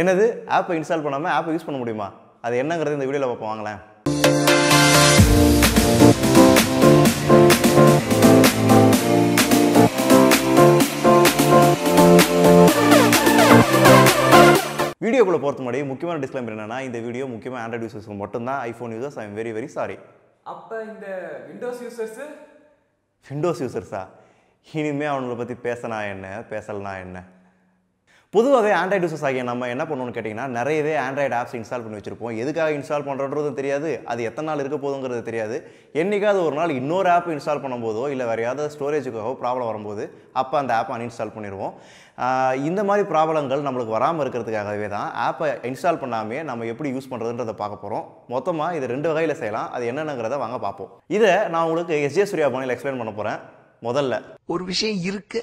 என்னது? ஆப்பை இன்ஸ்டால் பண்ணாமல் ஆப்பை யூஸ் பண்ண முடியுமா? அது என்னங்கிறது இந்த வீடியோவில் பார்ப்போம் வாங்களேன். வீடியோக்குள்ளே போகிறது முன்னாடி முக்கியமான டிஸ்க்ளைமர் என்னன்னா இந்த வீடியோ முக்கியமாக ஆண்ட்ராய்டு யூசர்ஸ்க்கு மட்டும்தான் iPhone users I am very very sorry அப்ப இந்த விண்டோஸ் யூசர்ஸ் விண்டோஸ் யூசர்ஸா இனிமே அவங்கள பற்றி பேசினா என்ன? பேசலனா என்ன? பொதுவாகவே ஆண்ட்ராய்டு யூசர்ஸ் ஆகிய நம்ம என்ன பண்ணணும்னு கேட்டிங்கன்னா நிறையவே ஆண்ட்ராய்டு ஆப்ஸ் இன்ஸ்டால் பண்ணி வச்சிருப்போம். எதுக்காக இன்ஸ்டால் பண்ணுறதும் தெரியாது. அது எத்தனை நாள் இருக்க போதுங்கிறது தெரியாது. என்னைக்காவது ஒரு நாள் இன்னொரு ஆப் இன்ஸ்டால் பண்ணும்போதோ இல்லை வேறு ஏதாவது ஸ்டோரேஜுக்காகவோ ப்ராப்ளம் வரும்போது அப்போ அந்த ஆப்பை அன்இன்ஸ்டால் பண்ணிடுவோம். இந்த மாதிரி ப்ராப்ளங்கள் நம்மளுக்கு வராமல் இருக்கிறதுக்காகவே தான் ஆப்பை இன்ஸ்டால் பண்ணாமே நம்ம எப்படி யூஸ் பண்ணுறதுன்றதை பார்க்க போகிறோம் மொத்தமாக இது ரெண்டு வகையில் செய்யலாம். அது என்னென்னங்கிறத வாங்க பார்ப்போம். இதை நான் உங்களுக்கு எஸ்ஜே சூர்யா பாணியில் எக்ஸ்பிளைன் பண்ண போகிறேன் முதல்ல. ஒரு விஷயம் இருக்கு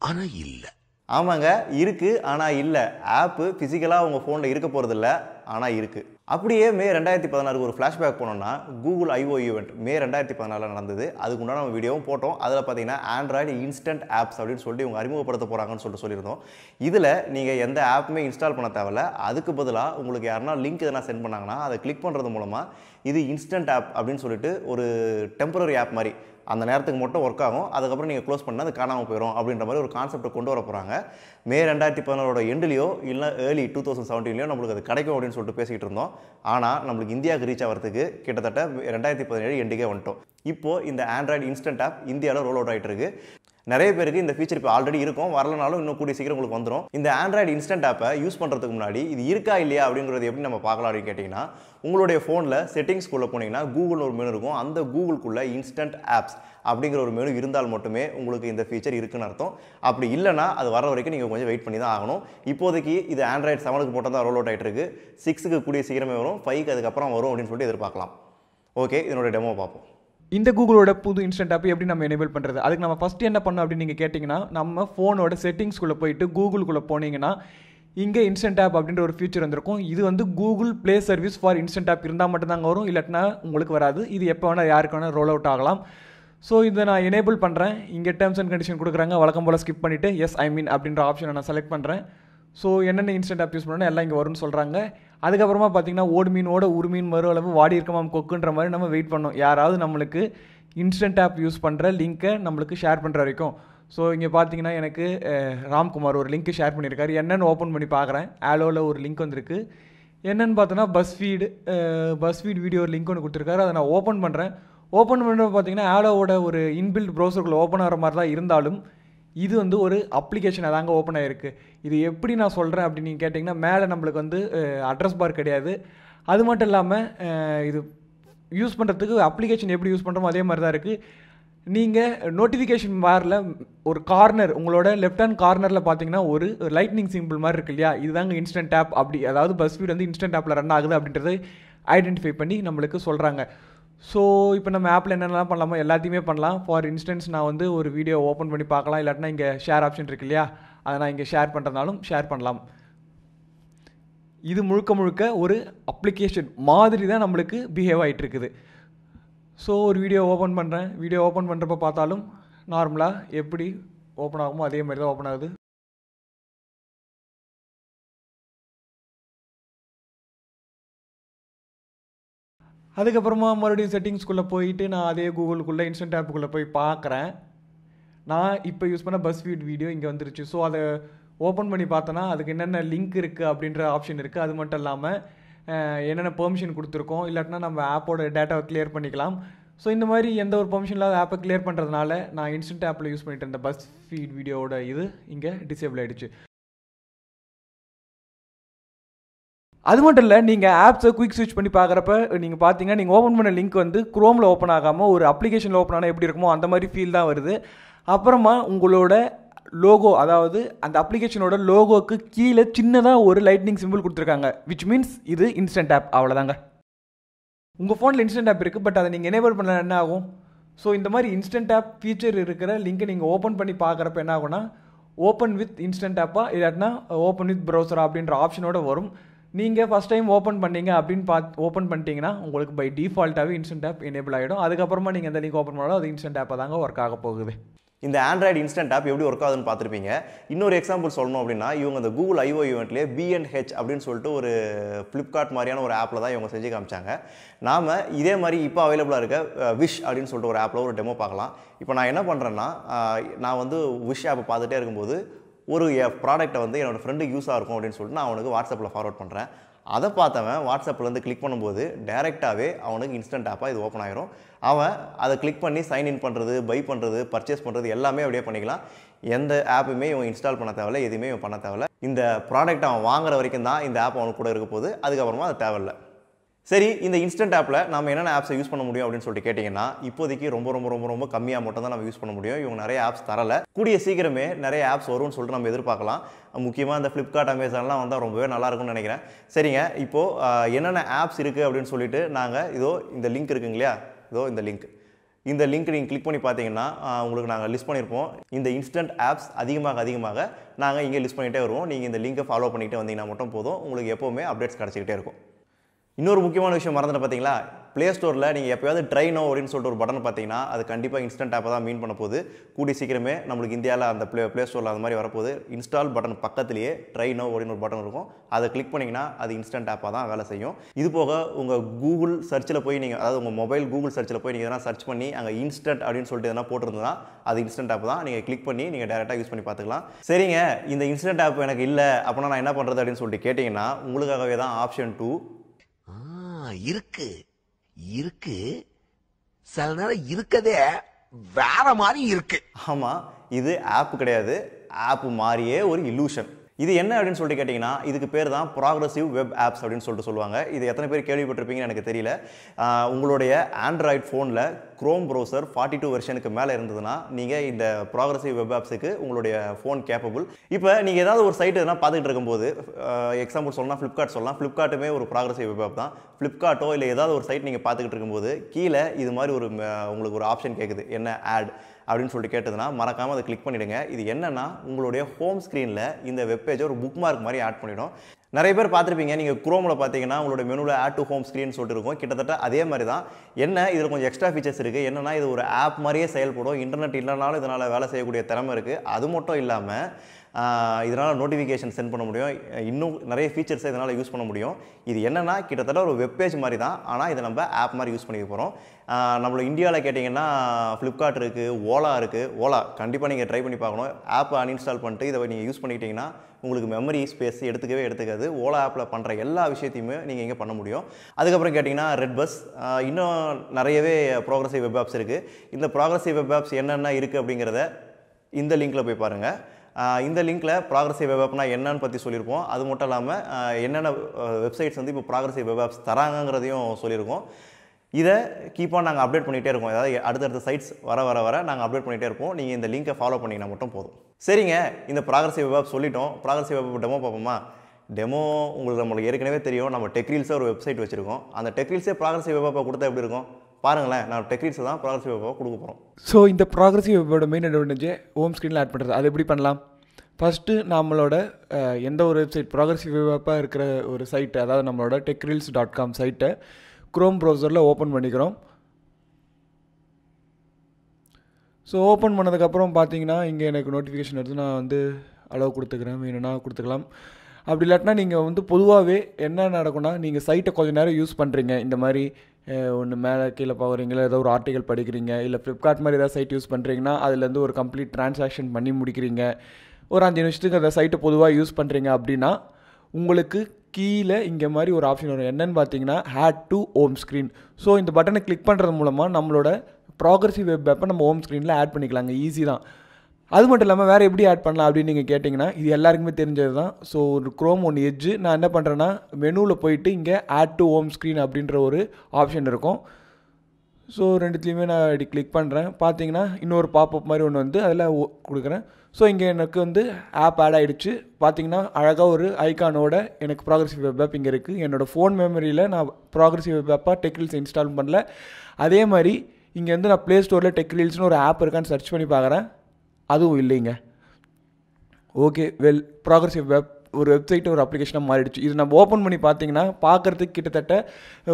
ஆனால் இல்லை. ஆமாங்க இருக்குது ஆனால் இல்லை. ஆப்பு ஃபிசிக்கலாக உங்கள் ஃபோனில் இருக்க போகிறதில்ல ஆனால் இருக்குது அப்படியே மே ரெண்டாயிரத்தி பதினாறுக்கு ஒரு ஃப்ளாஷ்பேக் போனோம்னா கூகுள் ஐஓ ஈவெண்ட் மே ரெண்டாயிரத்தி பதினாலில் நடந்தது. அதுக்கு உண்டான நம்ம வீடியோவும் போட்டோம். அதில் பார்த்தீங்கன்னா ஆண்ட்ராய்டு இன்ஸ்டன்ட் ஆப்ஸ் அப்படின்னு சொல்லி இவங்க அறிமுகப்படுத்த போகிறாங்கன்னு சொல்லிட்டு சொல்லியிருந்தோம். இதில் நீங்கள் எந்த ஆப்புமே இன்ஸ்டால் பண்ண தேவையில்ல. அதுக்கு பதிலாக உங்களுக்கு யாருன்னா லிங்க் எதனா சென்ட் பண்ணாங்கன்னா அதை கிளிக் பண்ணுறது மூலமாக இது இன்ஸ்டன்ட் ஆப் அப்படின்னு சொல்லிட்டு ஒரு டெம்பரரி ஆப் மாதிரி அந்த நேரத்துக்கு மட்டும் ஒர்க் ஆகும். அதுக்கப்புறம் நீங்கள் க்ளோஸ் பண்ணால் அது காணாமல் போயிடும் அப்படின்ற மாதிரி ஒரு கான்செப்ட்டை கொண்டு வர போகிறாங்க மே ரெண்டாயிரத்தி பதினாலோட எண்டுலையோ இல்லை ஏர்லி டூ தௌசண்ட் செவன்டீன்லையோ நம்மளுக்கு அது கிடைக்கும் அப்படின்னு சொல்லிட்டு பேசிக்கிட்டு இருந்தோம். ஆனால் நம்மளுக்கு இந்தியாவுக்கு ரீச் ஆகிறதுக்கு கிட்டத்தட்ட ரெண்டாயிரத்தி பதினேழு எண்டுக்கே வந்துட்டோம். இப்போது இந்த ஆண்ட்ராய்டு இன்ஸ்டன்ட் ஆப் இந்தியாவில் ரோல் அவுட் ஆகிட்டு இருக்கு. நிறைய பேருக்கு இந்த ஃபீச்சர் இப்போ ஆல்ரெடி இருக்கும். வரலனாலும் இன்னும் கூடிய சீக்கிரம் உங்களுக்கு வந்துடும் இந்த ஆண்ட்ராய்டு இன்ஸ்டன்ட் ஆப்பை யூஸ் பண்ணுறதுக்கு முன்னாடி இது இருக்கா இல்லையா அப்படிங்கிறது எப்படி நம்ம பார்க்கலாம் அப்படின்னு கேட்டிங்கன்னா உங்களுடைய ஃபோனில் செட்டிங்ஸ்குள்ளே போனீங்கன்னா கூகுள் ஒரு மெனு இருக்கும். அந்த கூகுளுக்குள்ளே இன்ஸ்டன்ட் ஆப்ஸ் அப்படிங்கிற ஒரு மெனு இருந்தால் மட்டுமே உங்களுக்கு இந்த ஃபீச்சர் இருக்குன்னு அர்த்தம். அப்படி இல்லைனா அது வர வரைக்கும் நீங்கள் கொஞ்சம் வெயிட் பண்ணி தான் ஆகணும். இப்போதைக்கு இது ஆண்ட்ராய்டு செவனுக்கு போட்டால் தான் ரோல் அவுட் ஆகிட்டு இருக்கு சிக்ஸுக்கு கூடிய சீக்கிரமே வரும். ஃபைவ்க்கு அதுக்கப்புறம் வரும் அப்படின்னு சொல்லிட்டு எதிர்பார்க்கலாம். ஓகே இதனோட டெமோ பார்ப்போம். இந்த கூகுளோட புது இன்ஸ்டன்ட் ஆப் எப்படி நம்ம எனேபிள் பண்ணுறது அதுக்கு நம்ம ஃபஸ்ட் என்ன பண்ணோம் அப்படின்னு நீங்கள் கேட்டிங்கன்னா நம்ம ஃபோனோட செட்டிங்ஸ்குள்ளே போயிட்டு கூகுளுக்குள்ளே போனீங்கன்னா இங்கே இன்ஸ்டன்ட் ஆப் அப்படின்ற ஒரு ஃபியூச்சர் வந்திருக்கும். இது வந்து Google Play service for instant app இருந்தால் மட்டும்தாங்க வரும் இல்லாட்டினா உங்களுக்கு வராது. இது எப்போ வேணால் யாருக்கு வேணால் ரோல் அவுட் ஆகலாம். ஸோ இதை நான் எனேபிள் பண்ணுறேன் இங்கே டேர்ம்ஸ் அண்ட் கண்டிஷன் கொடுக்குறாங்க. வழக்கம் போல் ஸ்கிப் பண்ணிவிட்டு எஸ் ஐ மீன் அப்படின்ற ஆப்ஷனை நான் செலக்ட் பண்ணுறேன் ஸோ என்னென்ன இன்ஸ்டன்ட் ஆப் யூஸ் பண்ணணும் எல்லாம் இங்கே வரும்னு சொல்கிறாங்க அதுக்கப்புறமா பார்த்தீங்கன்னா ஓடு மீனோட ஒரு மீன் மறு அளவு வாடி இருக்கமாம் கொக்குன்ற மாதிரி நம்ம வெயிட் பண்ணோம். யாராவது நம்மளுக்கு இன்ஸ்டன்ட் ஆப் யூஸ் பண்ணுற லிங்க்கை நம்மளுக்கு ஷேர் பண்ணுற வரைக்கும். ஸோ இங்கே பார்த்தீங்கன்னா எனக்கு ராம்குமார் ஒரு லிங்க் ஷேர் பண்ணியிருக்காரு. என்னென்னு ஓப்பன் பண்ணி பார்க்குறேன். ஆலோவில் ஒரு லிங்க் வந்திருக்கு. என்னென்னு பார்த்தோன்னா BuzzFeed BuzzFeed video link ஒன்று கொடுத்துருக்காரு. அதை நான் ஓப்பன் பண்ணுறேன் ஓப்பன் பண்ணுறது பார்த்தீங்கன்னா ஆலோவோட ஒரு இன்பில்ட் ப்ரௌசருக்குள்ளே ஓப்பன் ஆகிற மாதிரி தான் இருந்தாலும் இது வந்து ஒரு அப்ளிகேஷன் அதாங்க ஓப்பன் ஆகிருக்கு இது எப்படி நான் சொல்கிறேன் அப்படின்னு நீங்கள் கேட்டிங்கன்னா மேலே நம்மளுக்கு வந்து அட்ரஸ் பார் கிடையாது. அது மட்டும் இல்லாமல் இது யூஸ் பண்ணுறதுக்கு அப்ளிகேஷன் எப்படி யூஸ் பண்ணுறோமோ அதே மாதிரி தான் இருக்குது நீங்கள் நோட்டிஃபிகேஷன் பாரில் ஒரு கார்னர் உங்களோட லெஃப்ட் ஹேண்ட் கார்னரில் பார்த்தீங்கன்னா ஒரு லைட்னிங் சிம்பிள் மாதிரி இருக்கு இல்லையா? இதுதாங்க இன்ஸ்டன்ட் ஆப் அப்படி அதாவது பஸ் ஃபீட் வந்து இன்ஸ்டன்ட் ஆப்பில் ரன் ஆகுது அப்படின்றத ஐடென்டிஃபை பண்ணி நம்மளுக்கு சொல்கிறாங்க ஸோ இப்போ நம்ம ஆப்பில் என்னென்னலாம் பண்ணலாமோ எல்லாத்தையுமே பண்ணலாம். ஃபார் இன்ஸ்டன்ஸ் நான் வந்து ஒரு வீடியோ ஓப்பன் பண்ணி பார்க்கலாம். இல்லாட்டினா இங்கே ஷேர் ஆப்ஷன் இருக்கு இல்லையா? அதை நான் இங்கே ஷேர் பண்ணுறதுனாலும் ஷேர் பண்ணலாம். இது முழுக்க முழுக்க ஒரு அப்ளிகேஷன் மாதிரி தான் நம்மளுக்கு பிஹேவ் ஆகிட்டு இருக்குது. ஸோ ஒரு வீடியோ ஓப்பன் பண்ணுறேன் வீடியோ ஓப்பன் பண்ணுறப்ப பார்த்தாலும் நார்மலாக எப்படி ஓப்பன் ஆகுமோ அதே மாதிரி தான் ஓப்பன் ஆகுது. அதுக்கப்புறமா மறுபடியும் செட்டிங்ஸ்குள்ளே போயிட்டு நான் அதே கூகுளுக்குள்ளே இன்ஸ்டன்ட் ஆப்புக்குள்ளே போய் பார்க்குறேன் நான் இப்போ யூஸ் பண்ண பஸ் ஃபீட் வீடியோ இங்கே வந்துருச்சு. ஸோ அதை ஓப்பன் பண்ணி பார்த்தோன்னா அதுக்கு என்னென்ன லிங்க் இருக்குது அப்படின்ற ஆப்ஷன் இருக்குது அது மட்டும் இல்லாமல் என்னென்ன பெர்மிஷன் கொடுத்துருக்கோம். இல்லாட்டினா நம்ம ஆப்போட டேட்டாவை கிளியர் பண்ணிக்கலாம். ஸோ இந்த மாதிரி எந்த ஒரு பெர்மிஷன் இல்லாத ஆப்பை கிளியர் பண்ணுறதுனால நான் இன்ஸ்டன்ட் ஆப்பில் யூஸ் பண்ணிட்டு இருந்த பஸ் ஃபீட் வீடியோவோட இது இங்கே டிசேபிள் ஆகிடுச்சு அது மட்டும் இல்லை நீங்கள் ஆப்ஸை குயிக் ஸ்விட்ச் பண்ணி பார்க்குறப்ப நீங்கள் பார்த்தீங்கன்னா நீங்கள் ஓப்பன் பண்ண லிங்க் வந்து குரோமில் ஓப்பன் ஆகாமல் ஒரு அப்ளிகேஷனில் ஓப்பன் ஆனால் எப்படி இருக்குமோ அந்த மாதிரி ஃபீல் தான் வருது. அப்புறமா உங்களோட லோகோ அதாவது அந்த அப்ளிகேஷனோட லோகோக்கு கீழே சின்னதாக ஒரு லைட்னிங் சிம்பிள் கொடுத்துருக்காங்க. விச் மீன்ஸ் இது இன்ஸ்டன்ட் ஆப் அவ்வளோதாங்க உங்கள் ஃபோனில் இன்ஸ்டன்ட் ஆப் இருக்குது பட் அதை நீங்கள் எனேபிள் பண்ண என்ன ஆகும்? ஸோ இந்த மாதிரி இன்ஸ்டன்ட் ஆப் ஃபீச்சர் இருக்கிற லிங்கை நீங்கள் ஓப்பன் பண்ணி பார்க்குறப்ப என்ன ஆகும்னா ஓப்பன் வித் இன்ஸ்டன்ட் ஆப்பாக இல்லாட்டினா ஓப்பன் வித் ப்ரௌசர் அப்படின்ற ஆப்ஷனோட வரும். நீங்கள் ஃபஸ்ட் டைம் ஓப்பன் பண்ணீங்க அப்படின்னு பார்த்து ஓப்பன் பண்ணிட்டீங்கன்னா உங்களுக்கு பை டிஃபால்ட்டாகவே இன்ஸ்டன்ட் ஆப் எனேபிள் ஆகிடும் அதுக்கப்புறமா நீங்கள் எந்த லிங்க் ஓப்பன் பண்ணாலும் அது இன்ஸ்டன்ட் ஆப்பாக தாங்க ஒர்க் ஆக போகுது. இந்த ஆண்ட்ராய்டு இன்ஸ்டன்ட் ஆப் எப்படி ஒர்க் ஆகுதுன்னு பார்த்துருப்பீங்க. இன்னொரு எக்ஸாம்பிள் சொல்லணும் அப்படின்னா இவங்க இந்த கூகுள் ஐஓ ஈவெண்ட்லேயே பிஎன்ஹெச் அப்படின்னு சொல்லிட்டு ஒரு ஃப்ளிப்கார்ட் மாதிரியான ஒரு ஆப்பில் தான் இவங்க செஞ்சு காமிச்சாங்க. நாம் இதே மாதிரி இப்போ அவைலபிளாக இருக்க விஷ் அப்படின்னு சொல்லிட்டு ஒரு ஆப்பில் ஒரு டெமோ பார்க்கலாம். இப்போ நான் என்ன பண்ணுறேன்னா நான் வந்து விஷ் ஆப்பை பார்த்துட்டே இருக்கும்போது ஒரு ப்ராடக்ட்டை வந்து என்னோடய ஃப்ரெண்டு யூஸாக இருக்கும் அப்படின்னு சொல்லிட்டு நான் அவனுக்கு வாட்ஸ்அப்பில் ஃபார்வர்ட் பண்ணுறேன் அதை பார்த்தவன் வாட்ஸ்அப்லேருந்து கிளிக் பண்ணும்போது டேரெக்டாகவே அவனுக்கு இன்ஸ்டன்ட் ஆப்பாக இது ஓப்பன் ஆயிரும். அவன் அதை கிளிக் பண்ணி சைன் இன் பண்ணுறது பை பண்ணுறது பர்ச்சேஸ் பண்ணுறது எல்லாமே அப்படியே பண்ணிக்கலாம். எந்த ஆப்புமே இவன் இன்ஸ்டால் பண்ண தேவையில்ல எதுவுமே இவன் பண்ண தேவையில்ல. இந்த ப்ராடக்ட் அவன் வாங்குற வரைக்கும் தான் இந்த ஆப் அவனுக்கு கூட இருக்க போகுது. அதுக்கப்புறமா அது தேவையில்லை. சரி இந்த இன்ஸ்டன்ட் ஆப்பில் நம்ம என்னென்ன ஆப்ஸை யூஸ் பண்ண முடியும் அப்படின்னு சொல்லிட்டு கேட்டிங்கன்னா இப்போதைக்கு ரொம்ப ரொம்ப ரொம்ப ரொம்ப கம்மியாக மட்டும் தான் நம்ம யூஸ் பண்ண முடியும். இவங்க நிறைய ஆப்ஸ் தரல. கூடிய சீக்கிரமே நிறைய ஆப்ஸ் வரும்னு சொல்லிட்டு நம்ம எதிர்பார்க்கலாம். முக்கியமாக இந்த ஃப்ளிப்கார்ட் அமேசான்லாம் வந்தால் ரொம்பவே நல்லா இருக்கும்னு நினைக்கிறேன். சரிங்க இப்போது என்னென்ன ஆப்ஸ் இருக்குது அப்படின்னு சொல்லிட்டு நாங்கள் இதோ இந்த லிங்க் இருக்குங்க இல்லையா? இதோ இந்த லிங்க் இந்த லிங்க் நீங்கள் கிளிக் பண்ணி பார்த்தீங்கன்னா உங்களுக்கு நாங்கள் லிஸ்ட் பண்ணியிருப்போம். இந்த இன்ஸ்டன்ட் ஆப்ஸ் அதிகமாக அதிகமாக நாங்கள் இங்கே லிஸ்ட் பண்ணிகிட்டே வருவோம். நீங்கள் இந்த லிங்கை ஃபாலோ பண்ணிகிட்டே வந்தீங்கன்னா மட்டும் போதும். உங்களுக்கு எப்போவுமே அப்டேட்ஸ் கிடச்சிக்கிட்டே இருக்கும். இன்னொரு முக்கியமான விஷயம் மறந்துட்டு பார்த்தீங்களா? ப்ளே ஸ்டோரில் நீங்கள் எப்போயாவது ட்ரை நோ அப்படின்னு சொல்லிட்டு ஒரு பட்டன் பார்த்தீங்கன்னா அது கண்டிப்பாக இன்ஸ்டன்ட் ஆப்பை தான் மீன் பண்ண போகுது. கூடி சீக்கிரமே நம்மளுக்கு இந்தியாவில் அந்த ப்ளே ப்ளே ஸ்டோரில் அந்த மாதிரி வரப்போகுது. இன்ஸ்டால் பட்டன் பக்கத்துலேயே ட்ரை நோ அப்படின்னு ஒரு பட்டன் இருக்கும். அதை கிளிக் பண்ணிங்கன்னா அது இன்ஸ்டன்ட் ஆப்பாக தான் வேலை செய்யும். இது போக உங்கள் கூகுள் சர்ச்சில் போய் நீங்கள் அதாவது உங்கள் மொபைல் கூகுள் சர்ச்சில் போய் நீங்கள் எதனா சர்ச் பண்ணி அங்கே இன்ஸ்டன்ட் அப்படின்னு சொல்லிட்டு எதனா போட்டிருந்ததுன்னா அது இன்ஸ்டன்ட் ஆப் தான் நீங்கள் கிளிக் பண்ணி நீங்கள் டேரெக்டாக யூஸ் பண்ணி பார்த்துக்கலாம். சரிங்க இந்த இன்ஸ்டன்ட் ஆப் எனக்கு இல்லை அப்படின்னா நான் என்ன பண்ணுறது அப்படின்னு சொல்லிட்டு கேட்டிங்கன்னா உங்களுக்காகவே தான் ஆப்ஷன் டூ இருக்கு. இருக்கு. சில நேரம் இருக்கதே வேற மாதிரி இருக்கு. ஆமாம் இது ஆப் கிடையாது. ஆப் மாதிரியே ஒரு இலூஷன் இது என்ன அப்படின்னு சொல்லிட்டு கேட்டிங்கன்னா இதுக்கு பேர் தான் ப்ராக்ரஸிவ் வெப் ஆப்ஸ் அப்படின்னு சொல்லிட்டு சொல்லுவாங்க. இது எத்தனை பேர் கேள்விப்பட்டிருப்பீங்கன்னு எனக்கு தெரியல. உங்களுடைய ஆண்ட்ராய்ட் ஃபோனில் க்ரோம் ப்ரௌசர் ஃபார்ட்டி டூ வெர்ஷனுக்கு மேலே இருந்ததுன்னா நீங்கள் இந்த ப்ராக்ரஸிவ் வெப் ஆப்ஸுக்கு உங்களுடைய ஃபோன் கேப்பபிள் இப்போ நீங்கள் ஏதாவது ஒரு சைட் எதனா பார்த்துக்கிட்டு இருக்கும்போது எக்ஸாம்பிள் சொல்லலாம் ஃப்ளிப்கார்ட் சொல்லலாம். ஃப்ளிப்கார்ட்டுமே ஒரு ப்ராக்ரஸிவ் வெப் ஆப் தான். ஃப்ளிப்கார்ட்டோ இல்லை ஏதாவது ஒரு சைட் நீங்கள் பார்த்துக்கிட்டு இருக்கும்போது கீழே இது மாதிரி ஒரு உங்களுக்கு ஒரு ஆப்ஷன் கேட்குது என்ன? ஆட் அப்படின்னு சொல்லிட்டு கேட்டதுன்னா மறக்காமல் அதை கிளிக் பண்ணிவிடுங்க இது என்னென்னா உங்களுடைய ஹோம் ஸ்க்ரீனில் இந்த வெப்பேஜை ஒரு புக் மார்க் மாதிரி ஆட் பண்ணிவிடும் நிறைய பேர் பார்த்துருப்பீங்க. நீங்கள் குரோமில் பார்த்தீங்கன்னா உங்களோட மெனுவில் ஆட் டு ஹோம் ஸ்க்ரீன் சொல்லிட்டு இருக்கும். கிட்டத்தட்ட அதே மாதிரி தான். என்ன இதில் கொஞ்சம் எக்ஸ்ட்ரா ஃபீச்சர்ஸ் இருக்குது என்னன்னா இது ஒரு ஆப் மாதிரியே செயல்படும். இன்டர்நெட் இல்லைனாலும் இதனால் வேலை செய்யக்கூடிய திறமை இருக்குது அது மட்டும் இல்லாமல் இதனால் நோட்டிஃபிகேஷன் சென்ட் பண்ண முடியும். இன்னும் நிறைய ஃபீச்சர்ஸை இதனால் யூஸ் பண்ண முடியும். இது என்னென்னா கிட்டத்தட்ட ஒரு வெப்பேஜ் மாதிரி தான். ஆனால் இதை நம்ம ஆப் மாதிரி யூஸ் பண்ணிக்க போகிறோம் நம்மள இந்தியாவில் கேட்டிங்கன்னா ஃப்ளிப்கார்ட் இருக்குது ஓலா இருக்குது ஓலா கண்டிப்பாக நீங்கள் ட்ரை பண்ணி பார்க்கணும். ஆப்பை அன்இன்ஸ்டால் பண்ணிட்டு இதை நீங்கள் யூஸ் பண்ணிக்கிட்டிங்கன்னா உங்களுக்கு மெமரி ஸ்பேஸ் எடுத்துக்கவே எடுத்துக்காது. ஓலா ஆப்பில் பண்ணுற எல்லா விஷயத்தையுமே நீங்கள் இங்கே பண்ண முடியும். அதுக்கப்புறம் கேட்டிங்கன்னா ரெட் பஸ் இன்னும் நிறையவே ப்ராக்ரஸிவ் வெப் ஆப்ஸ் இருக்குது இந்த ப்ராக்ரஸிவ் வெப் ஆப்ஸ் என்னென்ன இருக்குது அப்படிங்கிறத இந்த லிங்க்கில் போய் பாருங்கள் இந்த லிங்க்கில் ப்ராக்ரஸிவ் வெப் ஆப்னா என்னன்னு பற்றி சொல்லியிருப்போம். அது மட்டும் இல்லாமல் என்னென்ன வெப்சைட்ஸ் வந்து இப்போ ப்ராக்ரஸிவ் வெப் ஆப்ஸ் தராங்கங்கிறதையும் சொல்லியிருக்கோம். இதை கீப்பாக நாங்கள் அப்டேட் பண்ணிகிட்டே இருக்கோம். ஏதாவது அடுத்தடுத்த சைட்ஸ் வர வர வர நாங்கள் அப்டேட் பண்ணிகிட்டே இருப்போம். நீங்கள் இந்த லிங்கை ஃபாலோ பண்ணிங்கன்னா மட்டும் போதும். சரிங்க இந்த ப்ராகிரசிவ் வெப் சொல்லிட்டோம். ப்ராகிரசிவ் வெப் டெமோ பார்ப்போமா? டெமோ உங்களுக்கு நம்மளுக்கு ஏற்கனவே தெரியும். நம்ம டெக்ரீல்ஸாக ஒரு வெப்சைட் வச்சுருக்கோம். அந்த டெக்ரீல்ஸே ப்ராகிரசிவ் வெப்பாக கொடுத்தா எப்படி இருக்கும்? பாருங்களேன் நான் டெக்ரீல்ஸை தான் ப்ராகிரசிவ் வெப்பாக கொடுக்க போகிறோம் ஸோ இந்த ப்ராகிரசிவ் வெப்போட மெயின் அட்வான்டேஜ் ஹோம் ஸ்க்ரீனில் ஆட் பண்ணுறது அது எப்படி பண்ணலாம்? ஃபஸ்ட்டு நம்மளோட எந்த ஒரு வெப்சைட் ப்ராகிரசிவ் வெப்பாக இருக்கிற ஒரு சைட்டு அதாவது நம்மளோட டெக்ரீல்ஸ் டாட் காம் சைட்டை க்ரோம் ப்ரௌசரில் ஓப்பன் பண்ணிக்கிறோம். ஸோ ஓப்பன் பண்ணதுக்கப்புறம் பார்த்தீங்கன்னா இங்கே எனக்கு நோட்டிஃபிகேஷன் எடுத்து நான் வந்து அளவு கொடுத்துக்கிறேன். வேணும்னா கொடுத்துக்கலாம். அப்படி இல்லாட்டினா நீங்கள் வந்து பொதுவாகவே என்ன நடக்கும்னா நீங்கள் சைட்டை கொஞ்ச நேரம் யூஸ் பண்ணுறீங்க இந்த மாதிரி ஒன்று மேலே கீழே பார்க்குறீங்களா ஏதோ ஒரு ஆர்டிகல் படிக்கிறீங்க. இல்லை ஃப்ளிப்கார்ட் மாதிரி ஏதாவது சைட் யூஸ் பண்ணுறீங்கன்னா அதுலேருந்து ஒரு கம்ப்ளீட் ட்ரான்சாக்ஷன் பண்ணி முடிக்கிறீங்க. ஒரு அஞ்சு நிமிஷத்துக்கு அந்த சைட்டை பொதுவாக யூஸ் பண்ணுறீங்க அப்படின்னா உங்களுக்கு கீழே இங்கே மாதிரி ஒரு ஆப்ஷன் வரும். என்னென்னு பார்த்தீங்கன்னா add to home screen so இந்த பட்டனை கிளிக் பண்ணுறது மூலமாக நம்மளோட ப்ராக்ரஸிவ் வெப் ஆப்பை நம்ம ஹோம் ஸ்க்ரீனில் ஆட் பண்ணிக்கலாங்க. ஈஸி தான். அது மட்டும் இல்லாமல் வேறு எப்படி ஆட் பண்ணலாம் அப்படின்னு நீங்கள் கேட்டிங்கன்னா இது எல்லாருக்குமே தெரிஞ்சது தான். ஸோ ஒரு க்ரோம் ஒன்று எட்ஜு நான் என்ன பண்ணுறேன்னா மெனுவில் போயிட்டு இங்கே ஆட் டு ஹோம் ஸ்க்ரீன் அப்படின்ற ஒரு ஆப்ஷன் இருக்கும். ஸோ ரெண்டுத்துலேயுமே நான் இப்படி கிளிக் பண்ணுறேன் பார்த்தீங்கன்னா இன்னொரு பாப்அப் மாதிரி ஒன்று வந்து அதில் கொடுக்குறேன். ஸோ இங்கே எனக்கு வந்து ஆப் ஆட் ஆகிடுச்சு பார்த்தீங்கன்னா அழகாக ஒரு ஐக்கானோட எனக்கு ப்ராக்ரஸிவ் வெப் ஆப் இங்கே இருக்குது என்னோடய ஃபோன் மெமரியில் நான் ப்ராக்ரஸிவ் வெப் ஆப்பாக டெக்ரீல்ஸ் இன்ஸ்டால் பண்ணல. அதே மாதிரி இங்கே வந்து நான் ப்ளே ஸ்டோரில் டெக்ரீல்ஸ்னு ஒரு ஆப் இருக்கான்னு சர்ச் பண்ணி பார்க்குறேன் அதுவும் இல்லைங்க. ஓகே வெல் ப்ராக்ரஸிவ் வெப் ஒரு வெப்சைட் ஒரு அப்ளிகேஷனாக மாறிடுச்சு. இது நம்ம ஓப்பன் பண்ணி பார்த்தீங்கன்னா பார்க்குறதுக்கு கிட்டத்தட்ட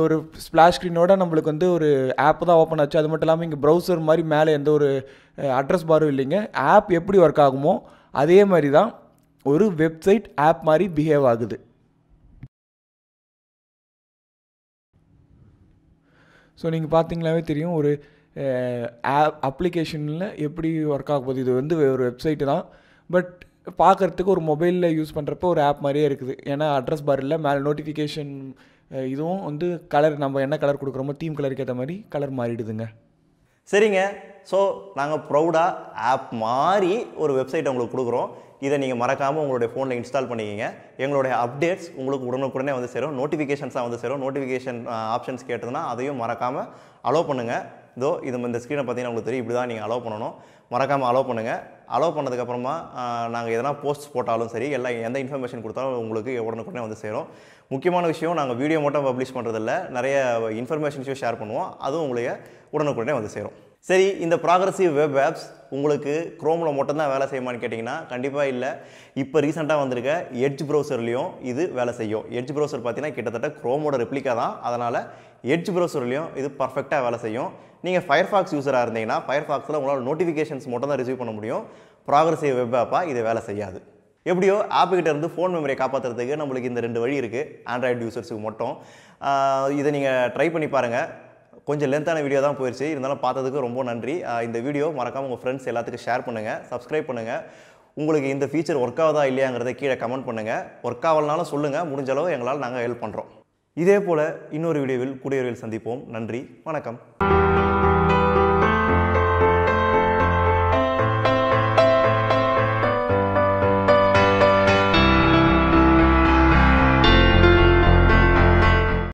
ஒரு ஸ்ப்ளாஷ் ஸ்க்ரீனோட நம்மளுக்கு வந்து ஒரு ஆப் தான் ஓப்பன் ஆச்சு. அது மட்டும் இல்லாமல் இங்கே ப்ரௌசர் மாதிரி மேலே எந்த ஒரு அட்ரஸ் பாரும் இல்லைங்க. ஆப் எப்படி ஒர்க் ஆகுமோ அதே மாதிரி தான் ஒரு வெப்சைட் ஆப் மாதிரி பிஹேவ் ஆகுது. ஸோ நீங்கள் பார்த்தீங்களாவே தெரியும் ஒரு ஆப் அப்ளிகேஷனில் எப்படி ஒர்க் ஆக போகுது. இது வந்து ஒரு வெப்சைட்டு தான். பட் பார்க்குறதுக்கு ஒரு மொபைலில் யூஸ் பண்ணுறப்போ ஒரு ஆப் மாதிரியே இருக்குது. ஏன்னா அட்ரஸ் பாரில் மேலே நோட்டிஃபிகேஷன் இதுவும் வந்து கலர் நம்ம என்ன கலர் கொடுக்குறோமோ தீம் கலருக்கு ஏற்ற மாதிரி கலர் மாறிடுதுங்க. சரிங்க. ஸோ நாங்கள் ப்ரௌடாக ஆப் மாதிரி ஒரு வெப்சைட் உங்களுக்கு கொடுக்குறோம். இதை நீங்கள் மறக்காமல் உங்களுடைய ஃபோனில் இன்ஸ்டால் பண்ணிக்கிங்க. எங்களுடைய அப்டேட்ஸ் உங்களுக்கு உடனுக்குடனே வந்து சேரும். நோட்டிஃபிகேஷன்ஸாக வந்து சேரும். நோட்டிஃபிகேஷன் ஆப்ஷன்ஸ் கேட்டதுன்னா அதையும் மறக்காமல் அலோவ் பண்ணுங்கள் இதோ இது இந்த ஸ்க்ரீனை பார்த்தீங்கன்னா உங்களுக்கு தெரியும். இப்படி தான் நீங்கள் அலோவ் பண்ணணும். மறக்காமல் அலோவ் பண்ணுங்கள் அலோவ் பண்ணதுக்கப்புறமா நாங்கள் எதனா போஸ்ட் போட்டாலும் சரி எல்லாம் எந்த இன்ஃபர்மேஷன் கொடுத்தாலும் உங்களுக்கு உடனுக்குடனே வந்து சேரும். முக்கியமான விஷயம் நாங்கள் வீடியோ மட்டும் பப்ளிஷ் பண்ணுறதில்ல நிறைய இன்ஃபர்மேஷன்ஸையும் ஷேர் பண்ணுவோம். அதுவும் உங்களுக்கு உடனுக்குடனே வந்து சேரும். சரி இந்த ப்ராக்ரஸிவ் வெப் ஆப்ஸ் உங்களுக்கு குரோமில் மட்டும்தான் வேலை செய்யுமான்னு கேட்டிங்கன்னா கண்டிப்பாக இல்லை. இப்போ ரீசெண்டாக வந்திருக்க எட்ஜ் ப்ரௌசர்லேயும் இது வேலை செய்யும். எட்ஜ் ப்ரௌசர் பார்த்தீங்கன்னா கிட்டத்தட்ட குரோமோட ரிப்ளிக்கா தான். அதனால் எட்ஜ் ப்ரௌசர்லேயும் இது பர்ஃபெக்டாக வேலை செய்யும். நீங்கள் ஃபயர்ஃபாக்ஸ் யூஸராக இருந்தீங்கன்னா ஃபயர்ஃபாக்ஸில் உங்களால் நோட்டிஃபிகேஷன்ஸ் மட்டும் தான் ரிசீவ் பண்ண முடியும். ப்ராக்ரஸிவ் வெப் ஆப்பாக இது வேலை செய்யாது. எப்படியோ ஆப்புக்கிட்ட இருந்து ஃபோன் மெமரியை காப்பாற்றுறதுக்கு நம்மளுக்கு இந்த ரெண்டு வழி இருக்குது ஆண்ட்ராய்டு யூசர்ஸுக்கு மட்டும். இதை நீங்கள் ட்ரை பண்ணி பாருங்கள் கொஞ்சம் லென்த்தான வீடியோ தான் போயிடுச்சு இருந்தாலும் பார்த்ததுக்கு ரொம்ப நன்றி. இந்த வீடியோ மறக்காமல் உங்கள் ஃப்ரெண்ட்ஸ் எல்லாத்துக்கும் ஷேர் பண்ணுங்கள் சப்ஸ்கிரைப் பண்ணுங்கள் உங்களுக்கு இந்த ஃபீச்சர் ஒர்க் ஆகுதா இல்லையாங்கிறத கீழே கமெண்ட் பண்ணுங்கள் ஒர்க் ஆகலனாலும் சொல்லுங்கள் முடிஞ்ச அளவு எங்களால் நாங்கள் ஹெல்ப் பண்ணுறோம் இதே போல் இன்னொரு வீடியோவில் கூடிய சந்திப்போம். நன்றி. வணக்கம்.